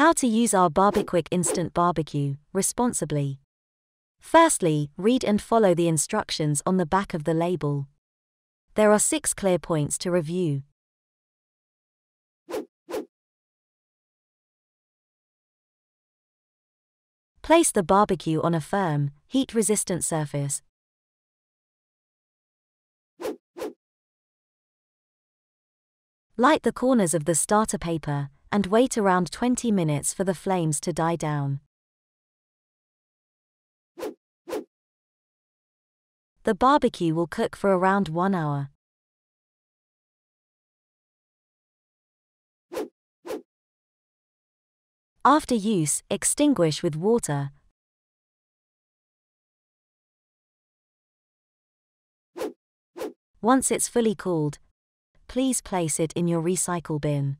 How to use our Barbequick Instant Barbecue responsibly. Firstly, read and follow the instructions on the back of the label. There are six clear points to review. Place the barbecue on a firm, heat resistant surface. Light the corners of the starter paper and wait around 20 minutes for the flames to die down. The barbecue will cook for around 1 hour. After use, extinguish with water. Once it's fully cooled, please place it in your recycle bin.